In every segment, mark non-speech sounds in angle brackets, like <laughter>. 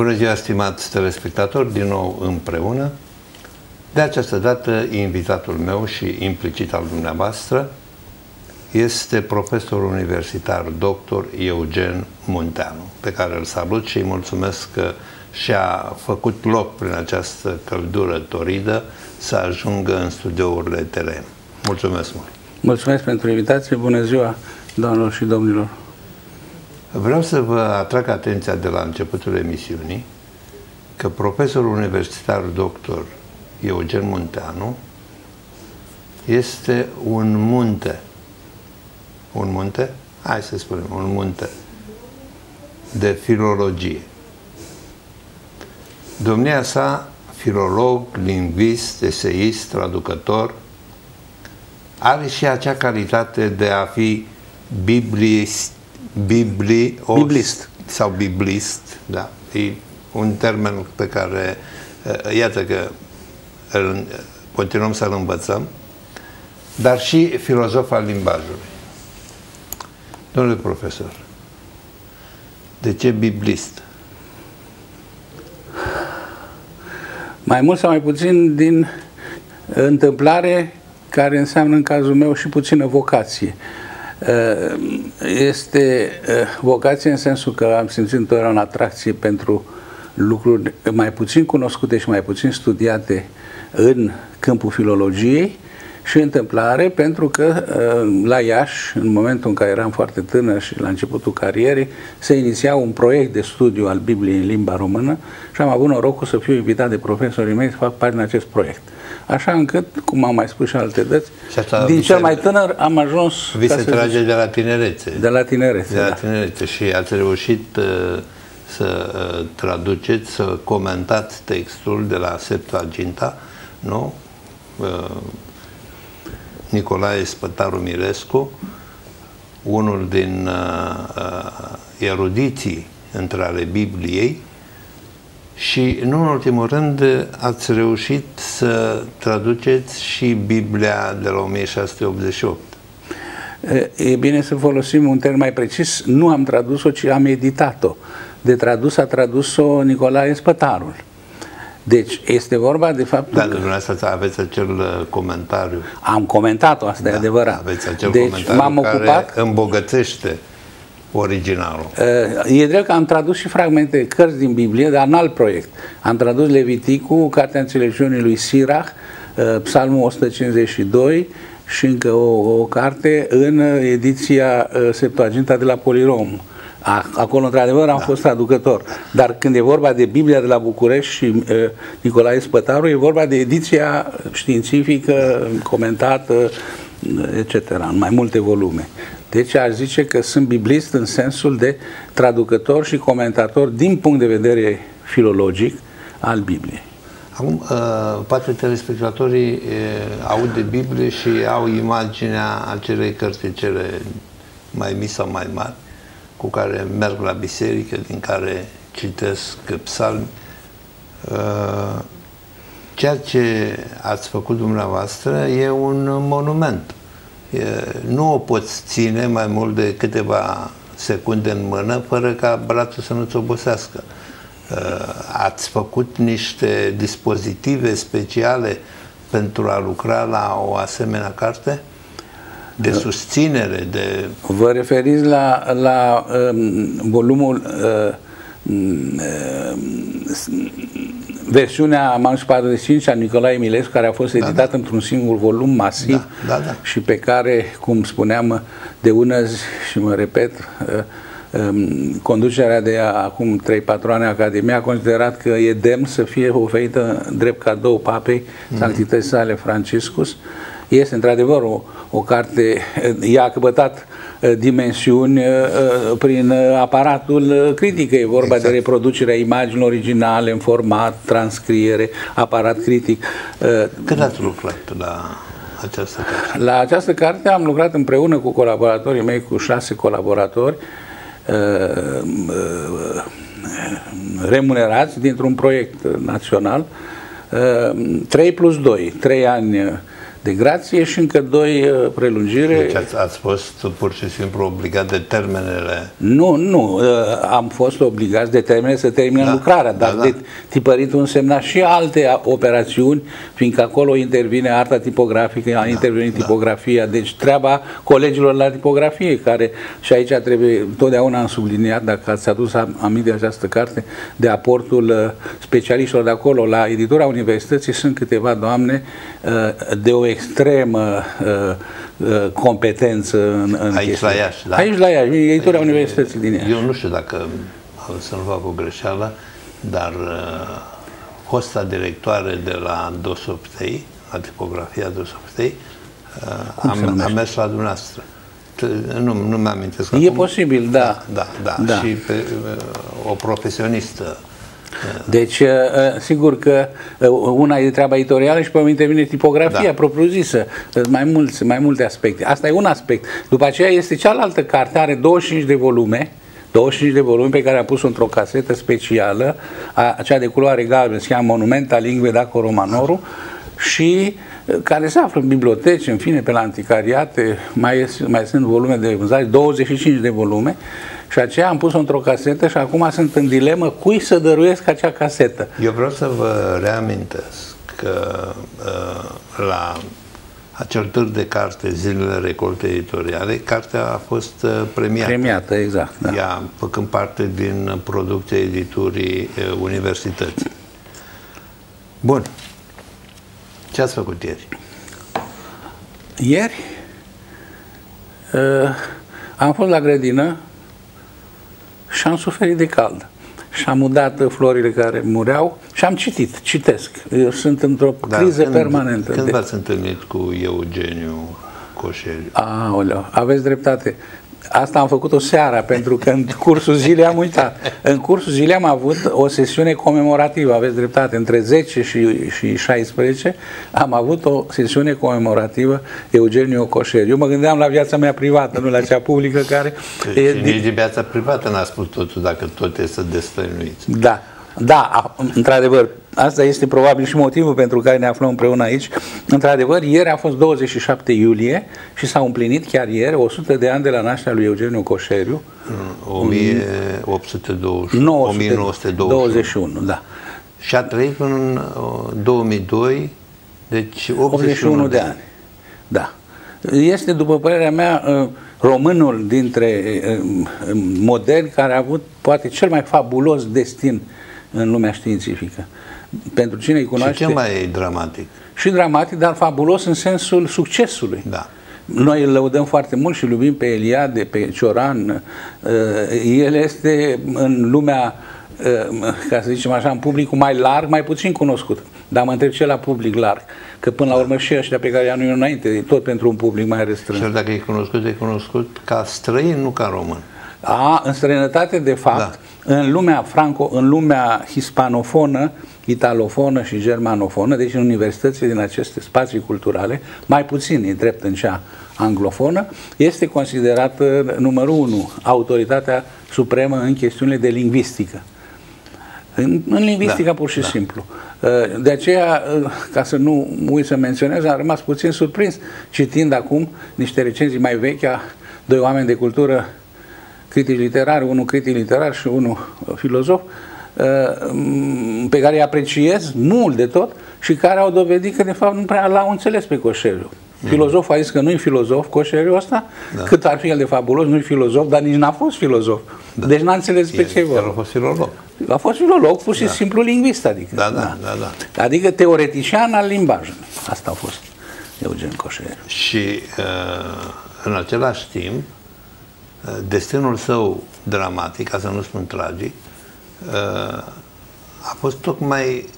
Bună ziua, stimați telespectatori, din nou împreună. De această dată, invitatul meu și implicit al dumneavoastră este profesorul universitar dr. Eugen Munteanu, pe care îl salut și îi mulțumesc că și-a făcut loc prin această căldură toridă să ajungă în studiourile TRM. Mulțumesc mult! Mulțumesc pentru invitație, bună ziua, doamnelor și domnilor! Vreau să vă atrag atenția de la începutul emisiunii că profesorul universitar doctor Eugen Munteanu este un munte. Un munte? Hai să spunem, un munte de filologie. Domnia sa, filolog, lingvist, eseist, traducător, are și acea calitate de a fi biblist, biblios, Biblist. sau biblist, da, e un termen pe care, uh, iată că îl, continuăm să-l învățăm, dar și filozof al limbajului. Domnule profesor, de ce biblist? Mai mult sau mai puțin din întâmplare care înseamnă în cazul meu și puțină vocație. Este vocație în sensul că am simțit întotdeauna atracție pentru lucruri mai puțin cunoscute și mai puțin studiate în câmpul filologiei și întâmplare pentru că la Iași, în momentul în care eram foarte tânăr și la începutul carierei, se iniția un proiect de studiu al Bibliei în limba română și am avut norocul să fiu invitat de profesorii mei să fac parte din acest proiect. Așa încât, cum am mai spus și alte dăți, din cel mai tânăr am ajuns... Vi se trage zic, de la tinerețe. De la tinerețe, De la da. tinerețe și ați reușit uh, să uh, traduceți, să comentați textul de la Septuaginta, nu? Uh, Nicolae Spătaru Mirescu, unul din uh, uh, erudiții între ale Bibliei, și, nu în ultimul rând, ați reușit să traduceți și Biblia de la 1688. E bine să folosim un termen mai precis. Nu am tradus-o, ci am editat-o. De tradus a tradus-o Nicolae Spătarul. Deci este vorba de fapt Da, că... dumneavoastră aveți acel uh, comentariu. Am comentat-o, asta da, e adevărat. Aveți acel deci, comentariu m-am care ocupat... îmbogățește originalul. Uh, e drept că am tradus și fragmente, cărți din Biblie, dar în alt proiect. Am tradus Leviticul, Cartea Înțelepciunii lui Sirach, uh, Psalmul 152 și încă o, o carte în ediția Septuaginta de la Polirom. Acolo, într-adevăr, am da. fost traducător. Dar când e vorba de Biblia de la București și uh, Nicolae Spătaru, e vorba de ediția științifică, comentată, etc., în mai multe volume. Deci aș zice că sunt biblist în sensul de traducător și comentator din punct de vedere filologic al Bibliei. Acum, uh, poate telespectatorii uh, aud de Biblie și au imaginea acelei cărți cele mai mici sau mai mari, cu care merg la biserică, din care citesc psalmi. Uh, ceea ce ați făcut dumneavoastră e un monument nu o poți ține mai mult de câteva secunde în mână fără ca brațul să nu-ți obosească. Ați făcut niște dispozitive speciale pentru a lucra la o asemenea carte? De susținere, de... Vă referiți la, la um, volumul uh, uh, versiunea Manus 45 a Nicolae Milescu, care a fost editată da, da. într-un singur volum masiv da, da, da. și pe care, cum spuneam, de ună zi, și mă repet, uh, um, conducerea de acum 3-4 ani a Academiei a considerat că e demn să fie oferită drept cadou papei mm. sanctității sale Franciscus. Este într-adevăr o, o carte, ea a căpătat uh, dimensiuni uh, uh, prin aparatul critic. E vorba exact. de reproducerea imaginilor originale în format, transcriere, aparat critic. Când ați lucrat la această carte? La această carte am lucrat împreună cu colaboratorii mei, cu șase colaboratori remunerați dintr-un proiect național 3 plus 2, 3 ani de grație și încă doi uh, prelungire. Deci ați, ați fost pur și simplu obligat de termenele? Nu, nu. Uh, am fost obligați de termene să terminăm da, lucrarea, dar da, da. de tipărit un semnat și alte operațiuni, fiindcă acolo intervine arta tipografică, a da, intervenit da. tipografia, deci treaba colegilor la tipografie, care și aici trebuie, totdeauna am subliniat, dacă ați adus aminte de această carte, de aportul uh, specialiștilor de acolo. La editura universității sunt câteva doamne de o extremă uh, uh, competență în, în Aici chestia. la Iași, da? Aici la Iași, editura Aici, Universității din Iași. Eu nu știu dacă să nu fac o greșeală, dar uh, fosta directoare de la Dosoptei, la tipografia Dosoptei, uh, am, am mers la dumneavoastră. Nu, nu mi-am amintesc. E acum. posibil, da. Da, da, da. da. Și pe, uh, o profesionistă deci, uh, uh, sigur că uh, una e treaba editorială și pe mine intervine tipografia da. propriu-zisă. Mai, mulți, mai multe aspecte. Asta e un aspect. După aceea este cealaltă carte, are 25 de volume, 25 de volume pe care a pus într-o casetă specială, acea de culoare galbenă, se cheamă Monumenta Lingve Daco Romanoru, și care se află în biblioteci, în fine, pe la anticariate, mai, mai sunt volume de vânzare, 25 de volume, și aceea am pus-o într-o casetă și acum sunt în dilemă cui să dăruiesc acea casetă. Eu vreau să vă reamintesc că uh, la acel târg de carte, Zilele Recolte Editoriale, cartea a fost uh, premiată. Premiată, exact. Da. Ea făcând parte din producția editurii uh, universității. Bun. Ce ați făcut ieri? Ieri uh, am fost la grădină și am suferit de cald. Și am udat florile care mureau și am citit, citesc. Eu sunt într-o da, criză când, permanentă. Când de... v-ați întâlnit cu Eugeniu Coșeliu? Aoleu, aveți dreptate. Asta am făcut-o seara, pentru că în cursul zilei am uitat. În cursul zilei am avut o sesiune comemorativă, aveți dreptate, între 10 și, și 16 am avut o sesiune comemorativă Eugeniu Coșer. Eu mă gândeam la viața mea privată, nu la cea publică care... Deci, e, nici de viața privată n-a spus totul dacă tot este destăinuit. Da. Da, într-adevăr, asta este probabil și motivul pentru care ne aflăm împreună aici. Într-adevăr, ieri a fost 27 iulie și s-au împlinit chiar ieri 100 de ani de la nașterea lui Eugeniu Coșeriu. 1821. 1921. da. Și a trăit până în 2002, deci 81, 81 de, de ani. Da. Este, după părerea mea, uh, românul dintre uh, moderni care a avut poate cel mai fabulos destin în lumea științifică. Pentru cine îi cunoaște... Și ce mai e dramatic? Și dramatic, dar fabulos în sensul succesului. Da. Noi îl lăudăm foarte mult și iubim pe Eliade, pe Cioran. Uh, el este în lumea, uh, ca să zicem așa, în publicul mai larg, mai puțin cunoscut. Dar mă întreb ce la public larg. Că până la urmă și ăștia pe care i-am înainte, tot pentru un public mai restrâns. Și dacă e cunoscut, e cunoscut ca străin, nu ca român. A, în străinătate, de fapt, da în lumea franco, în lumea hispanofonă, italofonă și germanofonă, deci în universitățile din aceste spații culturale, mai puțin e drept în cea anglofonă, este considerată numărul unu, autoritatea supremă în chestiunile de lingvistică. În, în lingvistică da, pur și da. simplu. Uh, de aceea, uh, ca să nu uit să menționez, am rămas puțin surprins citind acum niște recenzii mai vechi a doi oameni de cultură critici literari, unul critic literar și unul filozof, uh, pe care îi apreciez mult de tot și care au dovedit că de fapt nu prea l-au înțeles pe Coșeriu. Mm. Filozoful a zis că nu e filozof Coșeriu ăsta, da. cât ar fi el de fabulos, nu e filozof, dar nici n-a fost filozof. Da. Deci n-a înțeles pe ce vorba. a fost filolog. A fost filolog, pur și da. simplu lingvist, adică. Da, da, da, da. Adică teoretician al limbajului. Asta a fost Eugen Coșeriu. Și uh, în același timp, destinul său dramatic, ca să nu spun tragic, uh, a fost tocmai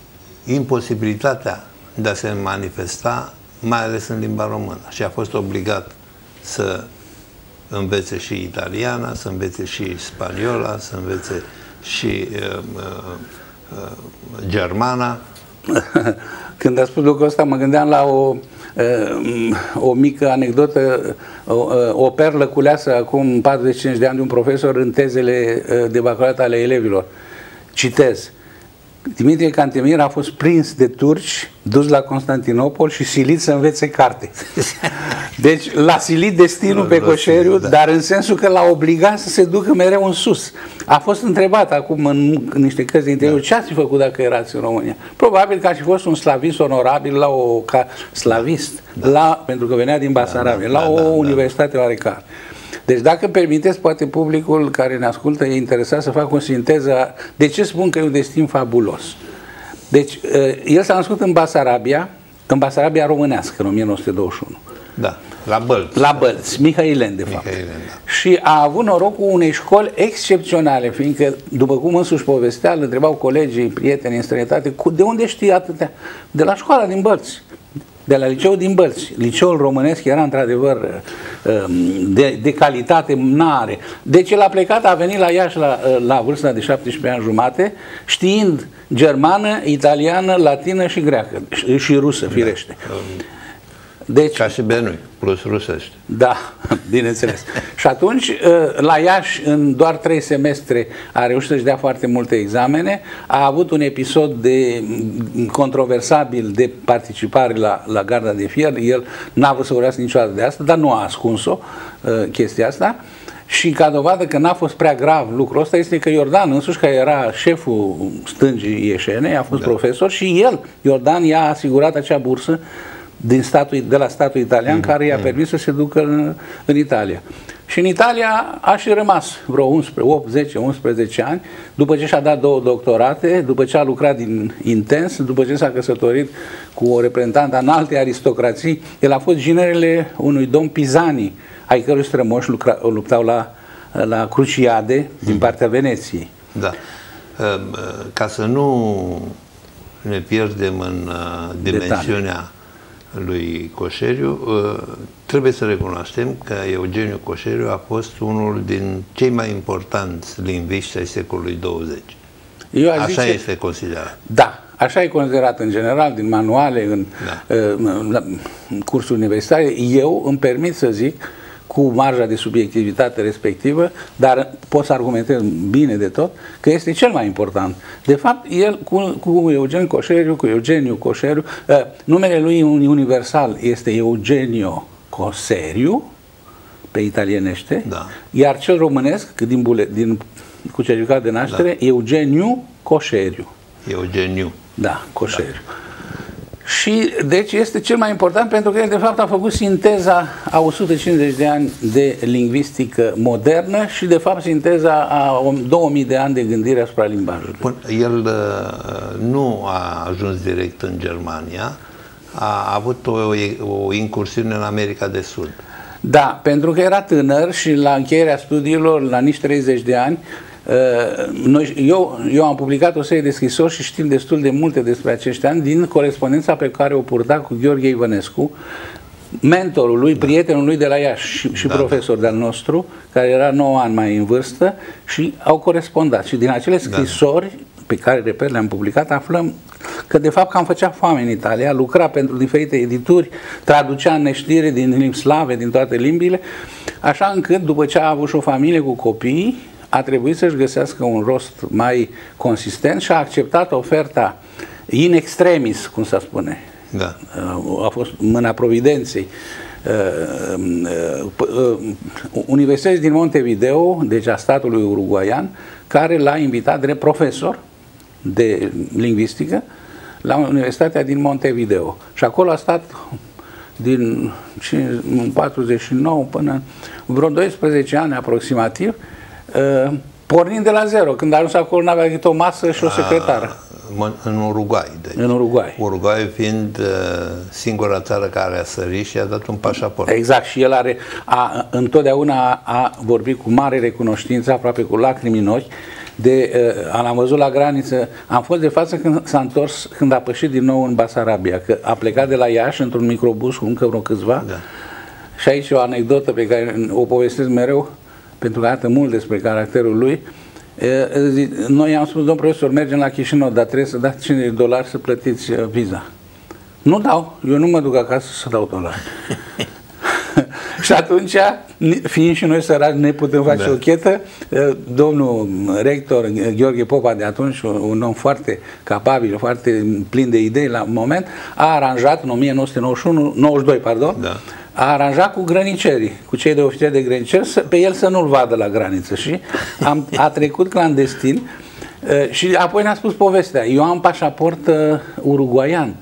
imposibilitatea de a se manifesta, mai ales în limba română. Și a fost obligat să învețe și italiana, să învețe și spaniola, să învețe și uh, uh, uh, germana. Când a spus lucrul ăsta, mă gândeam la o, uh, o mică anecdotă, o, uh, o perlă culeasă acum 45 de ani de un profesor în tezele uh, de bacalaureat ale elevilor. Citez. Dimitrie Cantemir a fost prins de turci, dus la Constantinopol și silit să învețe carte. <laughs> Deci l-a silit destinul pe Coșeriu, da. dar în sensul că l-a obligat să se ducă mereu în sus. A fost întrebat acum în, în niște cărți de interior, da. ce ați făcut dacă erați în România? Probabil că a fi fost un slavist onorabil la o ca slavist, da. la, pentru că venea din Basarabia, da, da, la o da, da, universitate da. oarecare. Deci dacă permiteți, poate publicul care ne ascultă e interesat să facă o sinteză. De ce spun că e un destin fabulos? Deci, uh, el s-a născut în Basarabia, în Basarabia românească, în 1921. Da, la Bălți. La Bălți, Mihailen, de fapt. Mihailen, da. Și a avut norocul unei școli excepționale, fiindcă, după cum însuși povestea, îl întrebau colegii, prieteni în străinătate, de unde știi atâtea? De la școala din Bălți de la liceul din Bălți. Liceul românesc era într-adevăr um, de, de calitate mare. Deci el a plecat, a venit la Iași la, la vârsta de 17 ani jumate, știind germană, italiană, latină și greacă și rusă, firește. Da. Deci, Ca și Benui, plus rusești. Da, <laughs> bineînțeles. și atunci, uh, la Iași, în doar trei semestre, a reușit să-și dea foarte multe examene, a avut un episod de mm, controversabil de participare la, la garda de fier, el n-a vrut să vorbească niciodată de asta, dar nu a ascuns-o uh, chestia asta. Și ca dovadă că n-a fost prea grav lucrul ăsta este că Iordan însuși, care era șeful stângii ieșene, a fost da. profesor și el, Iordan, i-a asigurat acea bursă din statul, de la statul italian, mm, care i-a mm. permis să se ducă în, în Italia. Și în Italia a și rămas vreo 11, 8, 10, 11 ani, după ce și-a dat două doctorate, după ce a lucrat din, intens, după ce s-a căsătorit cu o reprezentantă în alte aristocrații. El a fost ginerele unui domn Pisani, ai cărui strămoși lucra, luptau la, la Cruciade din mm. partea Veneției. Da. Ehm, ca să nu ne pierdem în uh, dimensiunea Detalii lui Coșeriu, uh, trebuie să recunoaștem că Eugeniu Coșeriu a fost unul din cei mai importanți lingviști ai secolului 20. Eu așa zice, este considerat. Da, așa e considerat în general, din manuale, în, da. în, uh, în cursuri universitare. Eu îmi permit să zic cu marja de subiectivitate respectivă, dar pot să argumentez bine de tot că este cel mai important. De fapt, el cu, cu Eugen Coșeriu, cu Eugeniu Coșeriu, uh, numele lui universal este Eugenio Coseriu, pe italienește, da. iar cel românesc, din, bule, din cu certificat de naștere, da. Eugeniu Coșeriu. Eugeniu. Da, Coșeriu. Da. Și deci este cel mai important pentru că el de fapt a făcut sinteza a 150 de ani de lingvistică modernă și de fapt sinteza a 2000 de ani de gândire asupra limbajului. Bun, el uh, nu a ajuns direct în Germania, a avut o, o incursiune în America de Sud. Da, pentru că era tânăr și la încheierea studiilor, la nici 30 de ani, Uh, noi, eu, eu am publicat o serie de scrisori și știm destul de multe despre acești ani din corespondența pe care o purta cu Gheorghe Ivănescu, mentorul lui, da. prietenul lui de la Iași și, și da. profesor de-al nostru, care era 9 ani mai în vârstă și au corespondat. Și din acele da. scrisori da. pe care, repet, le-am publicat, aflăm că de fapt cam făcea foame în Italia, lucra pentru diferite edituri, traducea în neștire din limbi slave, din toate limbile, așa încât după ce a avut și o familie cu copii, a trebuit să-și găsească un rost mai consistent și a acceptat oferta in extremis, cum se spune. Da. A fost mâna providenței. Uh, uh, uh, Universității din Montevideo, deci a statului uruguaian, care l-a invitat drept profesor de lingvistică la Universitatea din Montevideo. Și acolo a stat din 49 până vreo 12 ani aproximativ, Uh, pornind de la zero. Când a ajuns acolo, n-avea decât o masă și o secretară. în Uruguay. Deci. În Uruguay. Uruguay fiind uh, singura țară care a sărit și a dat un pașaport. Exact, și el are, a, întotdeauna a, a vorbit cu mare recunoștință, aproape cu lacrimi în ochi, de, uh, l-am văzut la graniță, am fost de față când s-a întors, când a pășit din nou în Basarabia, că a plecat de la Iași într-un microbus cu încă vreo câțiva da. și aici o anecdotă pe care o povestesc mereu, pentru că arată mult despre caracterul lui, noi am spus, domn profesor, mergem la Chișinău, dar trebuie să dați 5 de dolari să plătiți uh, viza. Nu dau, eu nu mă duc acasă să dau dolari. <laughs> <laughs> și atunci, fiind și noi săraci, ne putem face da. o chetă, uh, domnul rector Gheorghe Popa de atunci, un om foarte capabil, foarte plin de idei la moment, a aranjat în 1991, 92, pardon, da a aranjat cu grănicerii, cu cei de ofițeri de grăniceri, să, pe el să nu-l vadă la graniță și am, a trecut clandestin uh, și apoi ne-a spus povestea. Eu am pașaport uh, uruguaian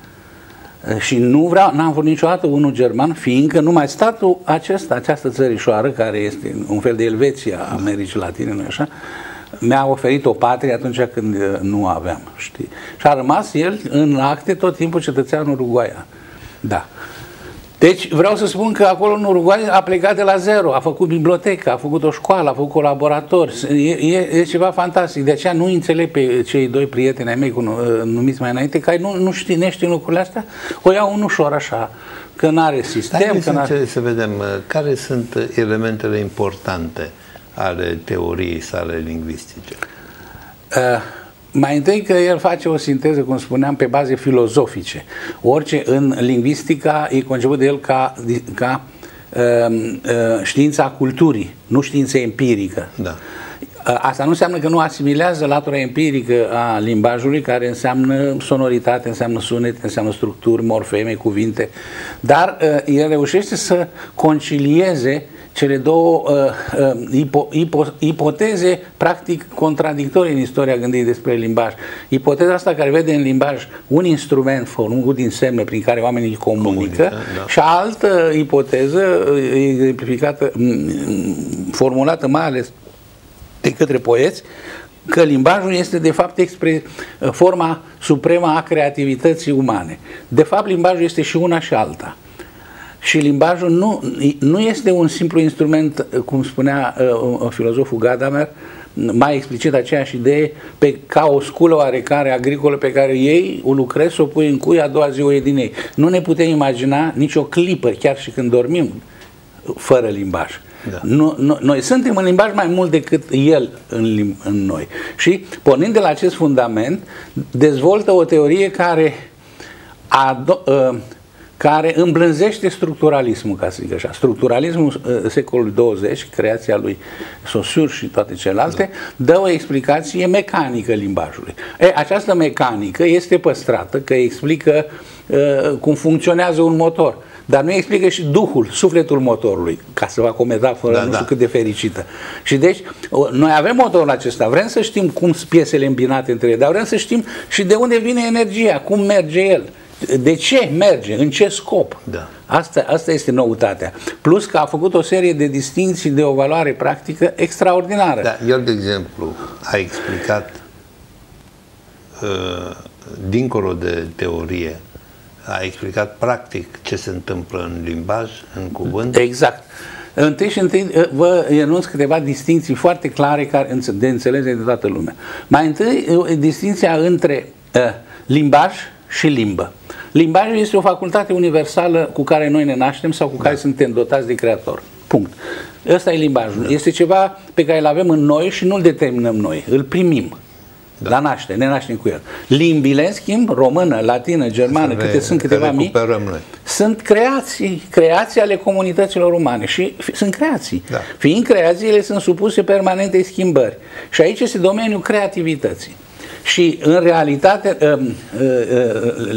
uh, și nu vreau, n-am vrut niciodată unul german, fiindcă numai statul acesta, această țărișoară, care este un fel de Elveția Americii Latine, nu așa, mi-a oferit o patrie atunci când uh, nu aveam, știi? Și a rămas el în acte tot timpul cetățean uruguaian. Da. Deci vreau să spun că acolo în Uruguay a plecat de la zero, a făcut bibliotecă, a făcut o școală, a făcut colaboratori, e, e, e ceva fantastic. De aceea nu înțeleg pe cei doi prieteni ai mei uh, numiți mai înainte, că nu, nu știi, nești lucrurile astea, o iau un ușor așa, că nu are sistem. Că n-are... să vedem uh, care sunt elementele importante ale teoriei sale lingvistice. Uh, mai întâi că el face o sinteză, cum spuneam, pe baze filozofice. Orice în lingvistica e conceput de el ca, ca uh, uh, știința culturii, nu știință empirică. Da. Uh, asta nu înseamnă că nu asimilează latura empirică a limbajului, care înseamnă sonoritate, înseamnă sunet, înseamnă structuri, morfeme, cuvinte, dar uh, el reușește să concilieze cele două uh, uh, ipo, ipo, ipoteze practic contradictorii în istoria gândirii despre limbaj. Ipoteza asta care vede în limbaj un instrument format din semne prin care oamenii comunică, comunică da. și altă ipoteză uh, exemplificată, formulată mai ales de către poeți, că limbajul este de fapt expre, uh, forma supremă a creativității umane. De fapt, limbajul este și una și alta. Și limbajul nu, nu este un simplu instrument, cum spunea uh, filozoful Gadamer, mai explicit aceeași idee, pe, ca o sculă oarecare agricolă pe care ei o lucrezi, o pui în cui, a doua zi o iei din ei. Nu ne putem imagina nicio clipă, chiar și când dormim, fără limbaj. Da. Nu, nu, noi suntem în limbaj mai mult decât el în, în noi. Și, pornind de la acest fundament, dezvoltă o teorie care ado, uh, care îmblânzește structuralismul, ca să zic așa. Structuralismul uh, secolului 20, creația lui Saussure și toate celelalte, da. dă o explicație mecanică limbajului. E, această mecanică este păstrată, că explică uh, cum funcționează un motor. Dar nu explică și duhul, sufletul motorului, ca să fac o metaforă da, nu știu da. cât de fericită. Și deci, noi avem motorul acesta, vrem să știm cum sunt piesele îmbinate între ele, dar vrem să știm și de unde vine energia, cum merge el de ce merge, în ce scop. Da. Asta, asta este noutatea. Plus că a făcut o serie de distinții de o valoare practică extraordinară. Da, el, de exemplu, a explicat uh, dincolo de teorie, a explicat practic ce se întâmplă în limbaj, în cuvânt. Exact. Întâi și întâi uh, vă enunț câteva distinții foarte clare care, de înțelegere de toată lumea. Mai întâi, uh, distinția între uh, limbaj și limbă. Limbajul este o facultate universală cu care noi ne naștem sau cu care da. suntem dotați de creator. Punct. Ăsta e limbajul. Da. Este ceva pe care îl avem în noi și nu-l determinăm noi, îl primim. Da. La naște, ne naștem cu el. Limbile, în schimb, română, latină, germană, câte sunt câteva mii, noi. sunt creații, creații ale comunităților umane și sunt creații. Da. Fiind creații, ele sunt supuse permanentei schimbări. Și aici este domeniul creativității. Și în realitate uh, uh,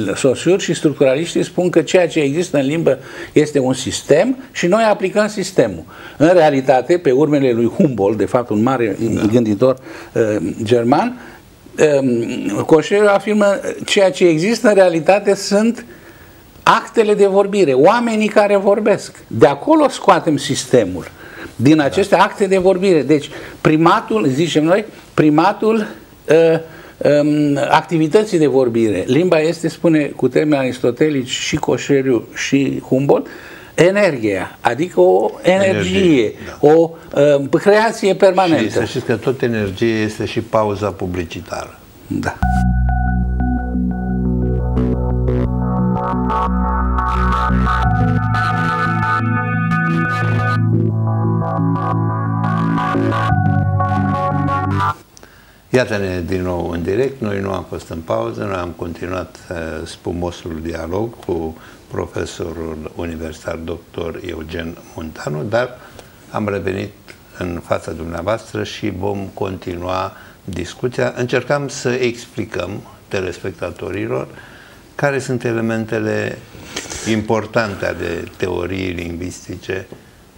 uh, Saussure și structuraliștii spun că ceea ce există în limbă este un sistem și noi aplicăm sistemul. În realitate, pe urmele lui Humboldt, de fapt un mare da. gânditor german, Coșerul afirmă ceea ce există în realitate sunt actele de vorbire, oamenii care vorbesc. De acolo scoatem sistemul, din aceste acte de vorbire. Deci primatul, zicem noi, primatul uh, um, activității de vorbire. Limba este, spune cu termeni aristotelici și Coșeriu și Humboldt, energia, adică o energie, energie da. o uh, creație permanentă. Și să știți că tot energie este și pauza publicitară. Da. Iată-ne din nou în direct, noi nu am fost în pauză, noi am continuat uh, spumosul dialog cu profesorul universitar dr. Eugen Montanu, dar am revenit în fața dumneavoastră și vom continua discuția. Încercam să explicăm telespectatorilor care sunt elementele importante ale teoriei lingvistice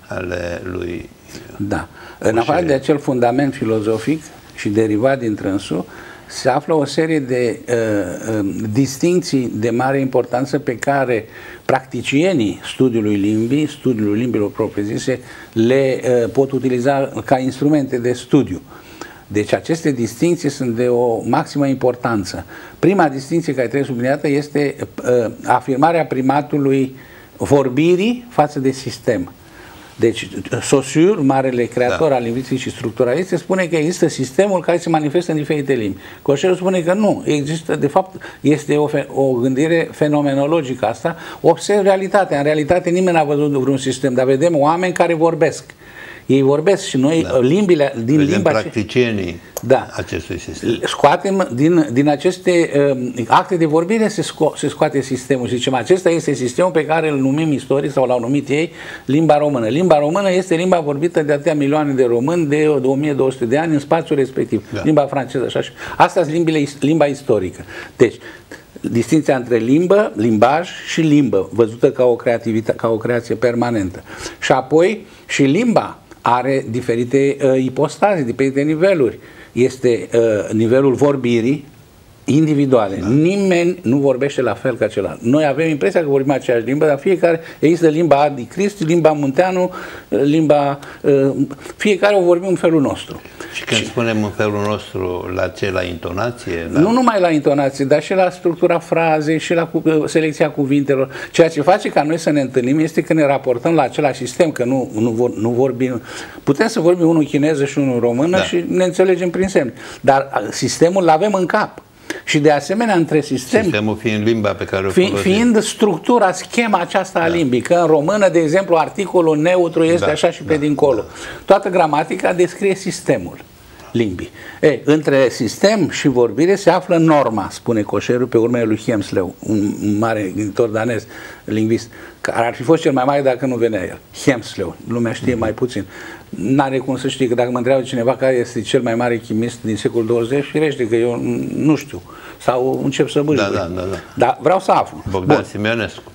ale lui Da. În afară de acel fundament filozofic și derivat din trânsul, se află o serie de uh, uh, distinții de mare importanță pe care practicienii studiului limbii, studiului limbilor propriu-zise, le uh, pot utiliza ca instrumente de studiu. Deci aceste distinții sunt de o maximă importanță. Prima distinție care trebuie subliniată este uh, afirmarea primatului vorbirii față de sistem. Deci, Saussure, marele creator da. al lingvisticii structuraliste, spune că există sistemul care se manifestă în diferite limbi. Coșerul spune că nu, există, de fapt, este o, o gândire fenomenologică asta, observ realitatea. În realitate nimeni n-a văzut vreun sistem, dar vedem oameni care vorbesc. Ei vorbesc și noi da. limbile din Vedem limba practicienii da. acestui sistem. Scoatem din, din aceste uh, acte de vorbire se, sco se scoate sistemul și zicem acesta este sistemul pe care îl numim istoric sau l-au numit ei limba română. Limba română este limba vorbită de atâtea milioane de români de 1200 de ani în spațiul respectiv. Da. Limba franceză așa. Asta este limbile, limba istorică. Deci, distinția între limbă, limbaj și limbă, văzută ca o, creativitate, ca o creație permanentă. Și apoi și limba are diferite uh, ipostaze, diferite niveluri. Este uh, nivelul vorbirii, individuale. Da. Nimeni nu vorbește la fel ca celălalt. Noi avem impresia că vorbim aceeași limbă, dar fiecare există limba Adi Crist, limba Munteanu, limba uh, fiecare o vorbim în felul nostru. Și când și, spunem în felul nostru, la ce? La intonație? La... Nu numai la intonație, dar și la structura frazei și la cu, uh, selecția cuvintelor. Ceea ce face ca noi să ne întâlnim este că ne raportăm la același sistem, că nu, nu, vor, nu vorbim. Putem să vorbim unul chineză și unul română da. și ne înțelegem prin semn. Dar uh, sistemul îl avem în cap. Și de asemenea între sistem... Sistemul fiind limba pe care o fi, Fiind structura, schema aceasta da. a limbii. Că în română, de exemplu, articolul neutru este da, așa și pe da, dincolo. Da. Toată gramatica descrie sistemul limbii. E, între sistem și vorbire se află norma, spune Coșerul pe urmele lui Hemsleu, un mare gânditor danez, lingvist, care ar fi fost cel mai mare dacă nu venea el. Hemsleu, lumea știe mm -hmm. mai puțin. N-are cum să știe că dacă mă întreabă cineva care este cel mai mare chimist din secolul 20, firește că eu nu știu. Sau încep să bâșbui. Da, da, da, da. Dar vreau să aflu. Bogdan Bun. Simionescu. <laughs>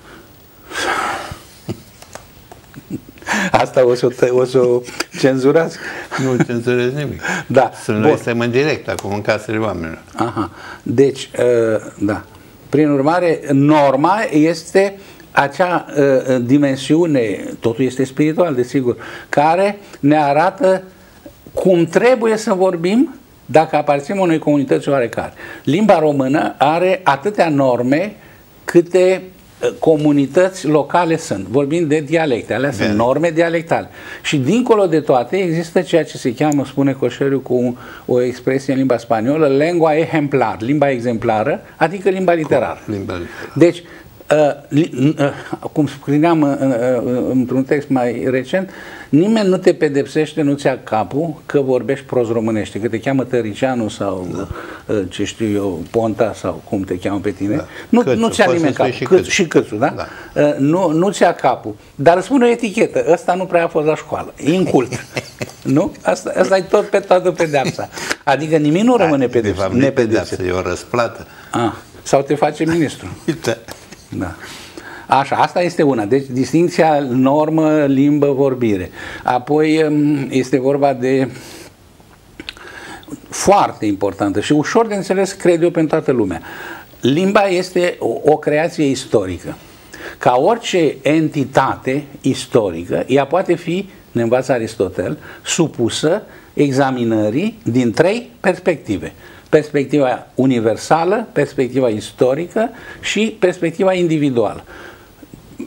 Asta o să, o să o cenzurați? Nu cenzurez nimic. <laughs> Da. Să noi suntem în direct acum în casele oamenilor. Aha. Deci, uh, da. Prin urmare, norma este acea uh, dimensiune, totul este spiritual, desigur, care ne arată cum trebuie să vorbim dacă aparținem unei comunități oarecare. Limba română are atâtea norme câte comunități locale sunt, vorbim de dialecte, alea sunt norme dialectale. Și dincolo de toate există ceea ce se cheamă, spune Coșeriu cu o expresie în limba spaniolă, lingua exemplar, limba exemplară, adică limba literară. Limba literară. Deci, uh, uh, cum scrineam uh, uh, într-un text mai recent, nimeni nu te pedepsește, nu-ți ia capul că vorbești prost românește, că te cheamă Tăricianu sau da. Uh, ce știu eu, Ponta sau cum te cheamă pe tine. Da. Nu, Cățu, nu-ți ia nimeni capul. Și, Câțu. și Câțu, da? da. Uh, nu, nu-ți ia capul. Dar îți spune o etichetă, ăsta nu prea a fost la școală, e incult. <laughs> nu? Asta, asta e tot pe toată pedeapsa. Adică nimic nu rămâne pedepsă. De fapt, nu e pedeapsă, e o răsplată. Ah, sau te face <laughs> ministru. Uite. Da. Așa, asta este una. Deci distinția normă, limbă, vorbire. Apoi um, este vorba de foarte importantă și ușor de înțeles, cred eu, pentru toată lumea. Limba este o, o creație istorică. Ca orice entitate istorică, ea poate fi, ne învață Aristotel, supusă examinării din trei perspective. Perspectiva universală, perspectiva istorică și perspectiva individuală.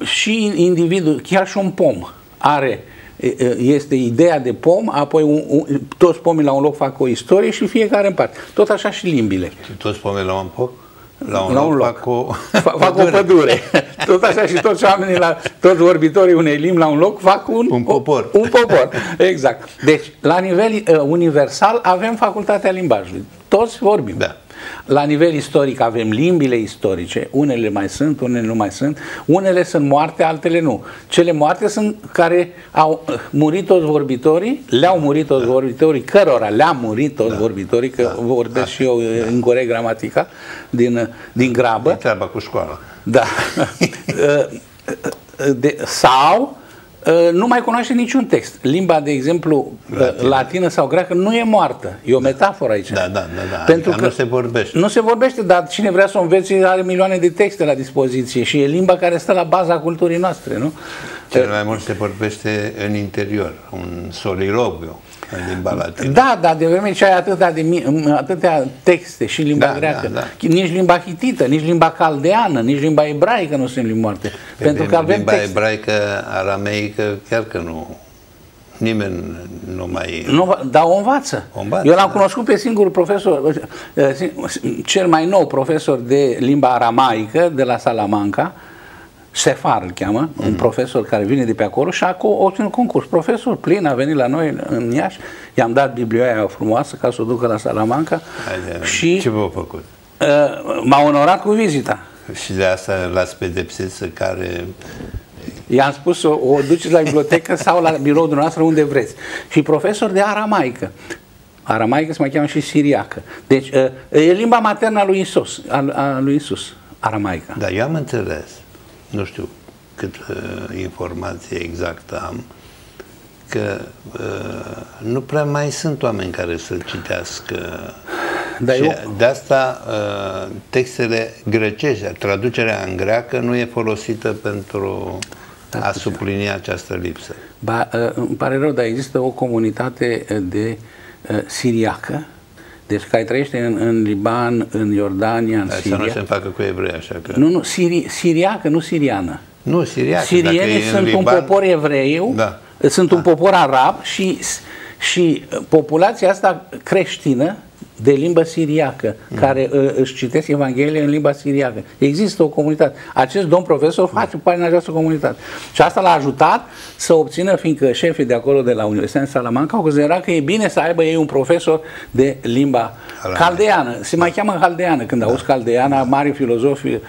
Și individul, chiar și un pom, are este ideea de pom, apoi un, un, toți pomii la un loc fac o istorie și fiecare în parte. Tot așa și limbile. Și toți pomii la un loc? La un, la un loc, Fac o, <laughs> fac pădure. o pădure. Tot așa și toți oamenii, la, toți vorbitorii unei limbi la un loc fac un, un popor. Un, un popor, exact. Deci, la nivel uh, universal avem facultatea limbajului. Toți vorbim. Da. La nivel istoric avem limbile istorice, unele mai sunt, unele nu mai sunt, unele sunt moarte, altele nu. Cele moarte sunt care au uh, murit toți vorbitorii, le-au murit toți da. vorbitorii, cărora le-au murit toți da. vorbitorii, că da. vorbesc da. și eu da. incorrect gramatica, din, uh, din grabă. E treaba cu școala. Da. <laughs> De, sau Uh, nu mai cunoaște niciun text. Limba, de exemplu, uh, latină, latină sau greacă nu e moartă. E o metaforă aici. Da, da, da. da. Pentru adică că nu se vorbește. Nu se vorbește, dar cine vrea să o învețe are milioane de texte la dispoziție și e limba care stă la baza culturii noastre, nu? Cel mai mult se vorbește în interior, un solilogiu în limba latină. Da, dar de vreme ce ai atâtea, de, atâtea texte și limba da, greacă, da, da. nici limba hitită, nici limba caldeană, nici limba ebraică nu sunt limbi moarte. Pe pentru că avem limba texte. ebraică, arameică, chiar că nu nimeni nu mai... Nu, dar o învață. O învață Eu l-am da. cunoscut pe singurul profesor, cel mai nou profesor de limba aramaică de la Salamanca, Sefar îl cheamă, mm. un mhm. profesor care vine de pe acolo și a obținut concurs. Profesor plin, a venit la noi în Iași, i-am dat Biblia aia frumoasă ca să o ducă la Salamanca. Haide, și ce v-a făcut? Uh, m-a onorat cu vizita. Și de asta l-ați pedepsit să care... I-am spus o, o duceți la bibliotecă <laughs> sau la biroul dumneavoastră unde vreți. Și profesor de aramaică. Aramaică se mai cheamă și siriacă. Deci uh, e limba maternă a lui Isus, a, a lui Isus, aramaica. Da, eu am înțeles nu știu cât uh, informație exactă am, că uh, nu prea mai sunt oameni care să citească. Dar și eu... De asta uh, textele grecești, traducerea în greacă nu e folosită pentru da, a suplini această lipsă. Ba, uh, îmi pare rău, dar există o comunitate de uh, siriacă deci care trăiește în, în Liban, în Iordania, în Siria. Să nu se facă cu evrei, așa că... Nu, nu, siri, siriacă, nu siriană. Nu, siriacă. Sirienii sunt Liban, un popor evreu, da. sunt da. un popor arab și, și populația asta creștină de limbă siriacă, mm. care uh, își citesc Evanghelia în limba siriacă. Există o comunitate. Acest domn profesor face parte din această comunitate. Și asta l-a ajutat să obțină, fiindcă șefii de acolo, de la Universitatea Salamanca, au considerat că e bine să aibă ei un profesor de limba Alamea. caldeană. Se mai cheamă caldeană. Când da. auzi caldeana, mari filozofi, uh,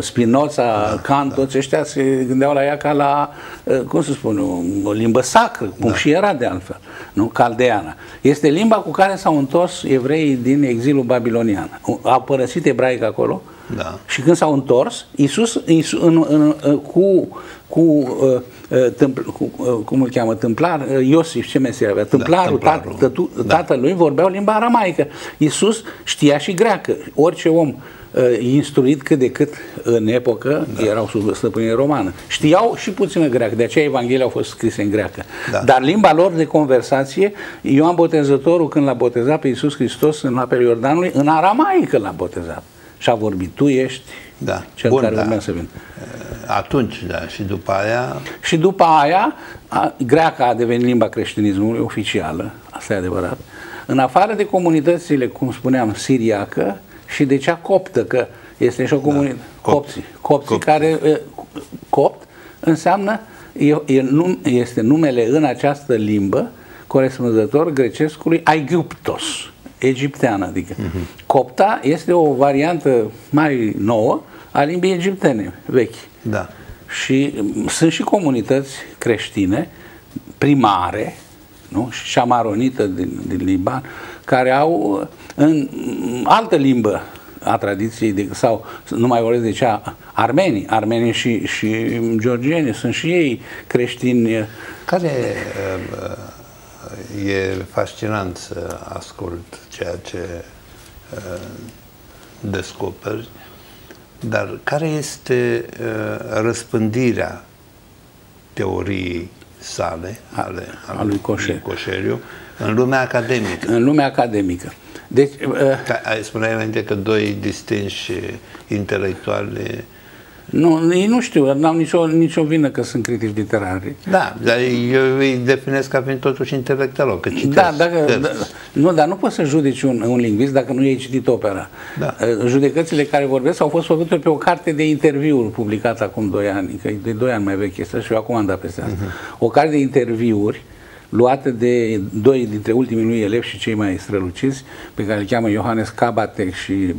Spinoza, da. Kant, da. toți ăștia se gândeau la ea ca la, uh, cum să spun, o, o limbă sacră, cum da. și era de altfel. Nu? Caldeana. Este limba cu care s-au întors evreii din exilul babilonian. Au părăsit ebraica acolo da. și când s-au întors, Iisus, Iisus în, în, în, cu, cu, uh, uh tâmpl, cu uh, cum îl cheamă, tâmplar, uh, Iosif, ce meserie avea? Tâmplarul, da, tâmplarul. Tată, da. tatălui vorbeau limba aramaică. Iisus știa și greacă. Orice om uh, Uh, instruit cât de cât în epocă da. erau sub stăpânire romană. Știau și puțină greacă, de aceea Evanghelia au fost scrise în greacă. Da. Dar limba lor de conversație, Ioan Botezătorul când l-a botezat pe Iisus Hristos în apele Iordanului, în aramaică l-a botezat. Și a vorbit, tu ești da. cel Bun, care da. urmează să vină. Uh, atunci, da, și după aia... Și după aia, a, greaca a devenit limba creștinismului oficială, asta e adevărat. În afară de comunitățile, cum spuneam, siriacă, și de cea coptă, că este și o comunitate. Da. Copții. Copții, Copții care, copt, înseamnă, este numele în această limbă corespunzător grecescului Aegyptos, egiptean, adică. Uh-huh. Copta este o variantă mai nouă a limbii egiptene, vechi. Da. Și sunt și comunități creștine, primare, nu? șamaronită din, din Liban, care au în altă limbă a tradiției, de, sau nu mai vorbesc de cea armenii, armenii și, și georgieni, sunt și ei creștini. Care uh, e fascinant să ascult ceea ce uh, descoperi, dar care este uh, răspândirea teoriei sale, ale, a lui Coșeriu. Coșeriu, în lumea academică. În lumea academică. Deci, uh, spuneai înainte că doi distinși intelectuali nu, ei nu știu, n-au nicio, nicio vină că sunt critici literari. Da, dar eu îi definez ca fiind totuși intelectual, că citesc. Da, dacă, da, nu, dar nu poți să judeci un, un lingvist dacă nu ai citit opera. Da. Uh, judecățile care vorbesc au fost făcute pe o carte de interviuri publicată acum 2 ani, că e de 2 ani mai veche este și eu acum am dat peste asta. Uh-huh. O carte de interviuri luată de doi dintre ultimii lui elevi și cei mai străluciți, pe care îl cheamă Johannes Cabatec și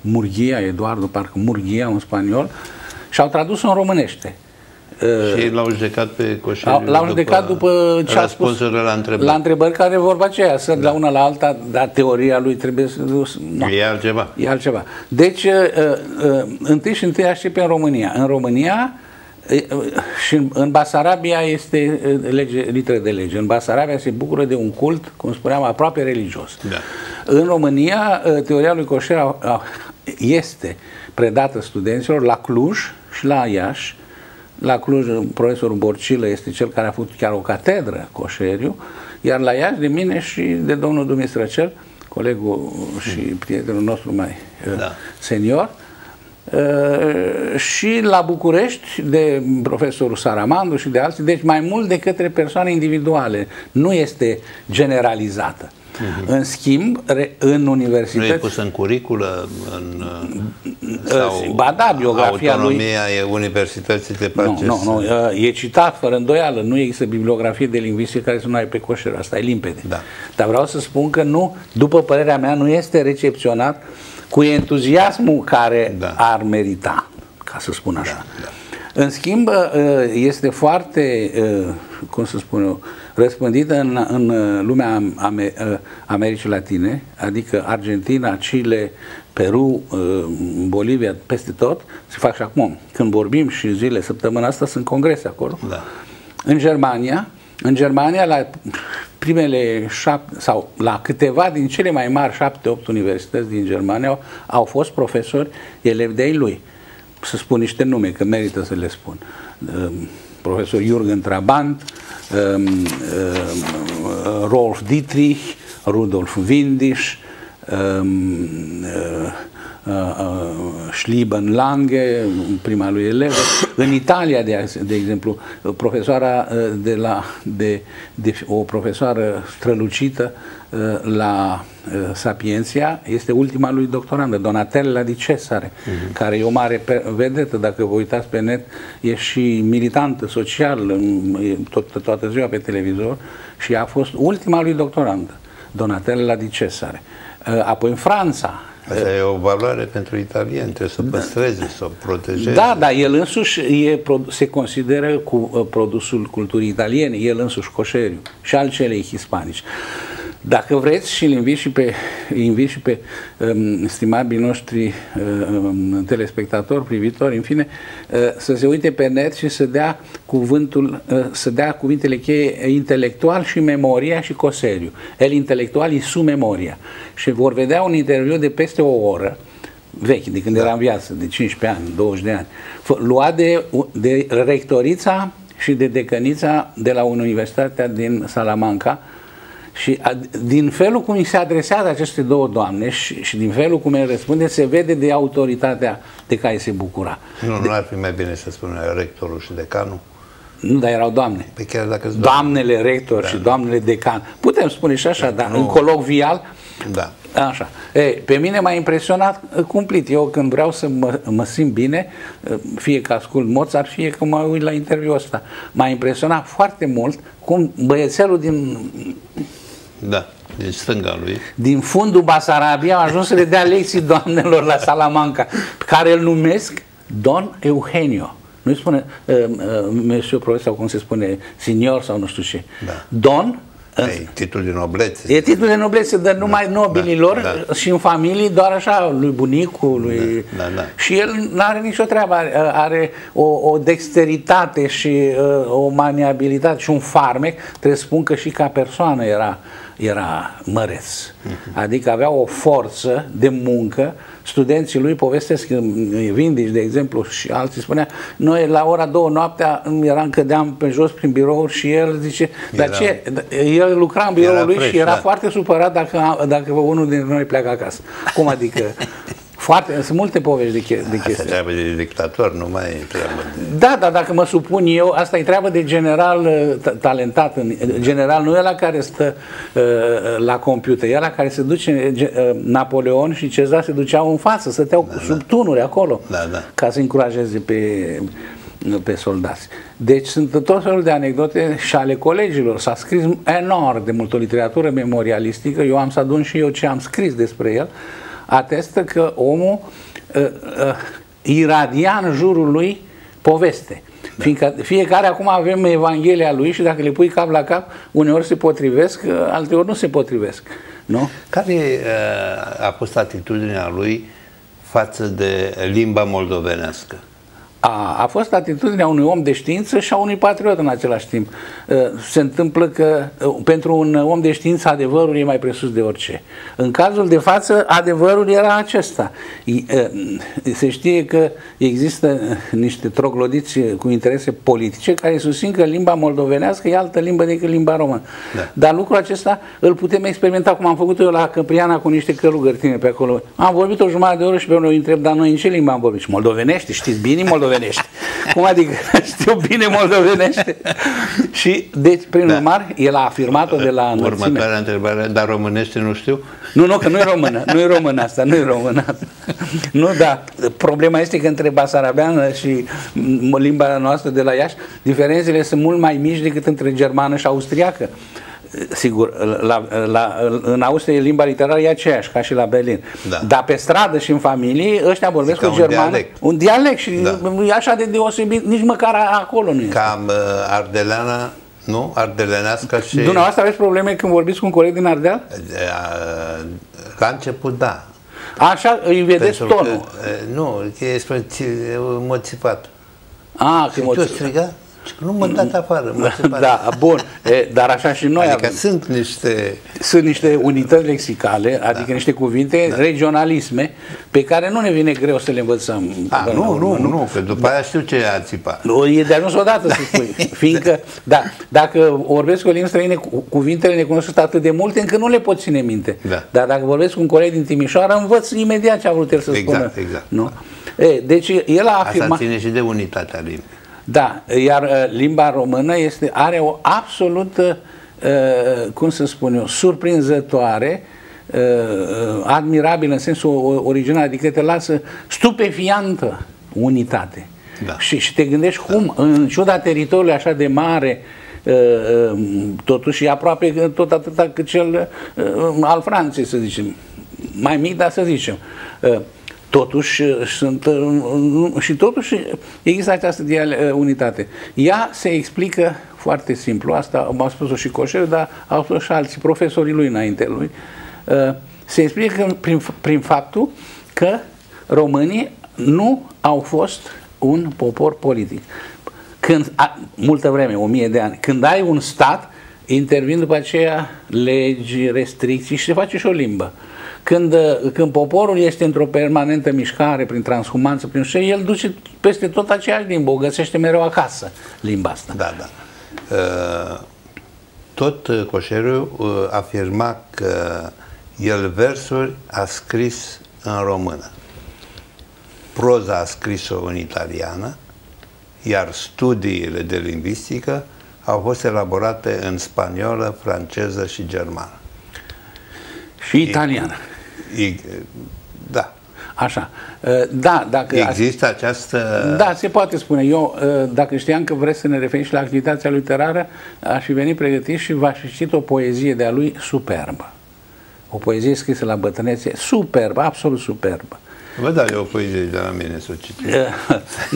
Murghia, Eduardo, parcă Murghia, un spaniol, și au tradus în românește. Și l-au judecat pe Coșeriu L-au judecat după, după ce a spus la întrebări. La întrebări care vorba aceea, să da. la una la alta, dar teoria lui trebuie să... Nu. E altceva. E altceva. Deci, uh, uh, întâi și întâi aștept în România. În România uh, și în Basarabia este lege, literă de lege. În Basarabia se bucură de un cult, cum spuneam, aproape religios. Da. În România, teoria lui Coșer este predată studenților la Cluj și la Iași. La Cluj, profesorul Borcilă este cel care a făcut chiar o catedră Coșeriu, iar la Iași de mine și de domnul Dumistrăcel, colegul și prietenul nostru mai uh, da. senior, Uh, și la București de profesorul Saramandu și de alții, deci mai mult de către persoane individuale. Nu este generalizată. Uh-huh. În schimb, în universități... Nu e pus în curiculă, în, sau ba da, biografia autonomia lui... e universității de Nu, nu, nu, e citat fără îndoială, nu există bibliografie de lingvistică care să nu ai pe coșer, asta e limpede. Da. Dar vreau să spun că nu, după părerea mea, nu este recepționat cu entuziasmul care da. ar merita, ca să spun așa. Da, da. În schimb, este foarte, cum să spun eu, răspândită în, în lumea Americii Latine, adică Argentina, Chile, Peru, Bolivia, peste tot, se fac și acum. Când vorbim și zile, săptămâna asta, sunt congrese acolo. Da. În Germania, în Germania, la primele șapte, sau la câteva din cele mai mari șapte-opt universități din Germania au, au fost profesori elevi de lui. Să spun niște nume, că merită să le spun. Profesor Jürgen Trabant, um, um, Rolf Dietrich, Rudolf Windisch, um, uh, Schlieben Lange, prima lui elevă. În Italia, de, de exemplu, profesoara de la, de, de, o profesoară strălucită la Sapienția este ultima lui doctorandă, Donatella di Cesare, uh-huh. care e o mare vedetă, dacă vă uitați pe net, e și militantă social, tot, toată ziua pe televizor și a fost ultima lui doctorandă, Donatella di Cesare. Apoi în Franța, Asta e o valoare pentru italieni, trebuie să da. păstreze, să o protejeze. Da, dar el însuși e, se consideră cu uh, produsul culturii italiene, el însuși coșeriu și al celei hispanici. Dacă vreți și îl invit și pe, invit și pe um, stimabili noștri um, telespectatori, privitori, în fine, uh, să se uite pe net și să dea cuvântul, uh, să dea cuvintele cheie intelectual și memoria și coseriu. El intelectual e su memoria. Și vor vedea un interviu de peste o oră, vechi, de când da. era în viață, de 15 ani, 20 de ani, luat de, de rectorița și de decănița de la Universitatea din Salamanca, și a, din felul cum îi se adresează aceste două doamne și, și din felul cum el răspunde, se vede de autoritatea de care se bucura. Nu, de, nu ar fi mai bine să spunem rectorul și decanul? Nu, dar erau doamne. Pe chiar dacă Doamnele rector da. și doamnele decan. Putem spune și așa, da, dar nu. în colocvial da. Așa. Ei, pe mine m-a impresionat uh, cumplit. Eu când vreau să mă, mă simt bine, uh, fie că ascult Mozart, fie că mă uit la interviul ăsta, m-a impresionat foarte mult cum băiețelul din da, din stânga lui. Din fundul Basarabia a ajuns să le dea lecții doamnelor la Salamanca, pe care îl numesc Don Eugenio. Nu-i spune uh, uh, monsieur profesor, sau cum se spune, senior sau nu știu ce. Da. Don E titlul de noblețe. E titlul de noblețe, dar numai da, nobililor da, da. și în familie, doar așa, lui bunicul, lui... Da, da, da. Și el nu are nicio treabă, are, are o, o dexteritate și uh, o maniabilitate și un farmec, trebuie să spun că și ca persoană era era măreț. Adică avea o forță de muncă. Studenții lui povestesc, Vindici, de exemplu, și alții spunea, noi la ora două noaptea eram, cădeam pe jos prin birou și el zice, dar ce? El lucra în biroul lui fresh, și era da. foarte supărat dacă, dacă unul dintre noi pleacă acasă. Cum adică? <laughs> Foarte, sunt multe povești de, che- de chestii. Asta treabă de dictator, nu mai e treabă de... Da, dar dacă mă supun eu, asta e treabă de general uh, talentat. General nu e la care stă uh, la computer, e la care se duce uh, Napoleon și Cezar se duceau în față, stăteau da, sub da. tunuri acolo da, da. ca să încurajeze pe pe soldați. Deci sunt tot felul de anecdote și ale colegilor. S-a scris enorm de mult o literatură memorialistică. Eu am să adun și eu ce am scris despre el atestă că omul uh, uh, iradia în jurul lui poveste. Da. Fiindcă fiecare acum avem Evanghelia lui și dacă le pui cap la cap, uneori se potrivesc, uh, alteori nu se potrivesc. Nu? Care uh, a fost atitudinea lui față de limba moldovenească? A, a fost atitudinea unui om de știință și a unui patriot în același timp. Uh, se întâmplă că uh, pentru un om de știință adevărul e mai presus de orice. În cazul de față, adevărul era acesta. Uh, se știe că există niște troglodiți cu interese politice care susțin că limba moldovenească e altă limbă decât limba română. Da. Dar lucrul acesta îl putem experimenta cum am făcut eu la Căpriana cu niște călugări tine pe acolo. Am vorbit o jumătate de oră și pe unul îi întreb, dar noi în ce limbă am vorbit? Și moldovenește, știți bine moldovenește? <laughs> moldovenește. Cum adică? <laughs> Știu bine moldovenește. și, deci, prin da. urmare, el a afirmat-o de la înălțime. Următoarea întrebare, dar românește nu știu? Nu, nu, că nu e română. Nu e română asta, nu e română asta. Nu, da. Problema este că între basarabeană și limba noastră de la Iași, diferențele sunt mult mai mici decât între germană și austriacă sigur, la, la, în Austria limba literară e aceeași, ca și la Berlin. Da. Dar pe stradă și în familie, ăștia vorbesc cu germană. Un dialect. Un dialect și da. e așa de deosebit, nici măcar acolo nu e. Cam uh, ardeleana nu? Ardelenească și... Dumneavoastră aveți probleme când vorbiți cu un coleg din Ardeal? Uh, ca început, da. Așa îi vedeți Pentru tonul? Că, uh, nu, că e moțipat. Ah, că moțipat. striga? Nu mă dați afară, mă Da, bun, e, dar așa și noi adică avem. sunt niște... Sunt niște unități lexicale, adică da. niște cuvinte, da. regionalisme, pe care nu ne vine greu să le învățăm. A, nu, nu, nu, nu, că după da. aia știu ce a țipat. Nu, e de ajuns odată să spui, <laughs> fiindcă, da, dacă vorbesc cu o limbă străină, cuvintele ne cunosc atât de multe încât nu le pot ține minte. Da. Dar dacă vorbesc cu un coleg din Timișoara, învăț imediat ce a vrut el să exact, spună. Exact, nu? E, deci el a afirmat... Asta ține și de unitatea limbii. Da, iar uh, limba română este, are o absolută, uh, cum să spun eu, surprinzătoare, uh, admirabilă în sensul original, adică te lasă stupefiantă unitate. Da. Și, și te gândești da. cum, în ciuda teritoriului așa de mare, totuși e aproape tot atâta cât cel al Franței, să zicem, mai mic, dar să zicem Totuși uh, sunt uh, și totuși există această uh, unitate. Ea se explică foarte simplu, asta m-a spus-o și Coșer, dar au spus și alții, profesorii lui înainte lui. Se explică prin, prin faptul că românii nu au fost un popor politic. Când, a, multă vreme, o mie de ani, când ai un stat, intervin după aceea legi, restricții și se face și o limbă. Când, când poporul este într-o permanentă mișcare prin transhumanță, prin și el duce peste tot aceeași limbă, o găsește mereu acasă, limba asta. Da, da. Uh, tot Coșerul uh, afirma că el versuri a scris în română. Proza a scris-o în italiană, iar studiile de lingvistică au fost elaborate în spaniolă, franceză și germană. Și italiană. E, da. Așa. Da, dacă... Există această... Da, se poate spune. Eu, dacă știam că vreți să ne referim și la activitatea literară, aș fi venit pregătit și v-aș fi citit o poezie de-a lui superbă. O poezie scrisă la bătrânețe, superbă, absolut superbă. Vă dau eu o poezie de la mine să o citiți.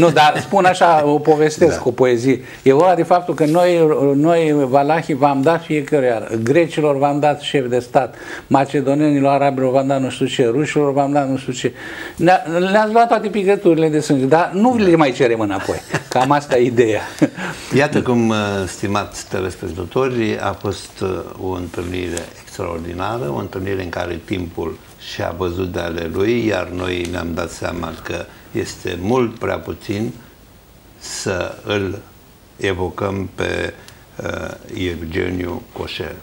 nu, dar spun așa, o povestesc, da. o poezie. E vorba de faptul că noi, noi Valahi, v-am dat fiecare Grecilor v-am dat șef de stat, macedonenilor, arabilor v-am dat nu știu ce, rușilor v-am dat nu știu ce. Le-ați luat toate picăturile de sânge, dar nu le mai cerem înapoi. Cam asta e ideea. Iată cum, uh, stimați telespectatori, a fost uh, o întâlnire extraordinară, o întâlnire în care timpul și-a văzut de ale lui, iar noi ne-am dat seama că este mult prea să îl evocăm pe uh, Evgeniu Coșel.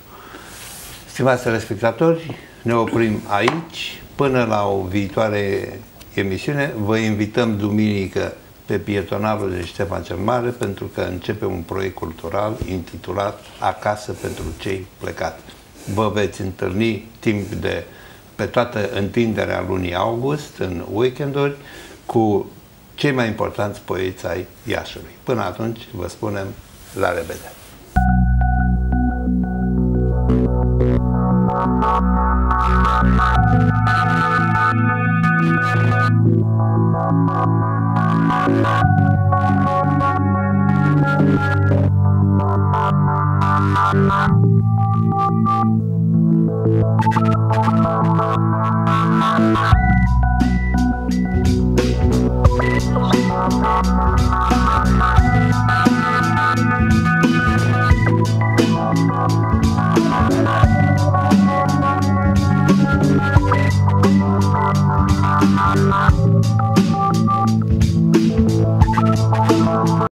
Stimați telespectatori, ne oprim aici. Până la o viitoare emisiune, vă invităm duminică pe pietonalul de Ștefan cel Mare pentru că începe un proiect cultural intitulat Acasă pentru cei plecați. Vă veți întâlni timp de pe toată întinderea lunii august, în weekenduri, cu cei mai importanți poeți ai Iașului. Până atunci, vă spunem la revedere! Thank